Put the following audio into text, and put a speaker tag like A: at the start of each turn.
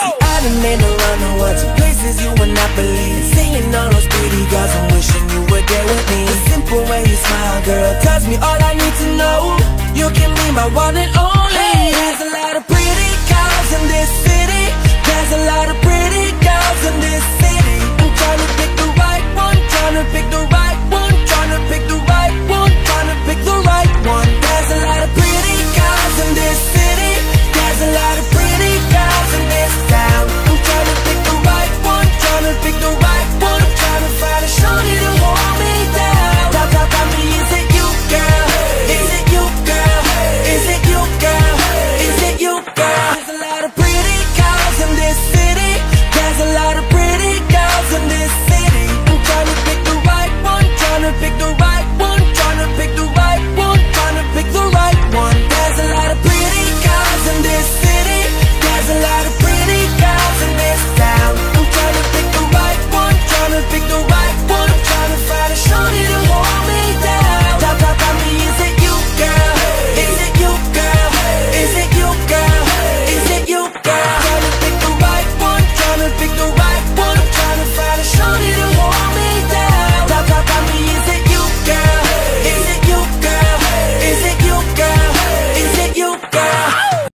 A: See, I done been around the world to places you would not believe. Seeing all those pretty girls, I'm wishing you were there with me. The simple way you smile, girl, tells me all I need to know. You can be my one and only. There's a lot of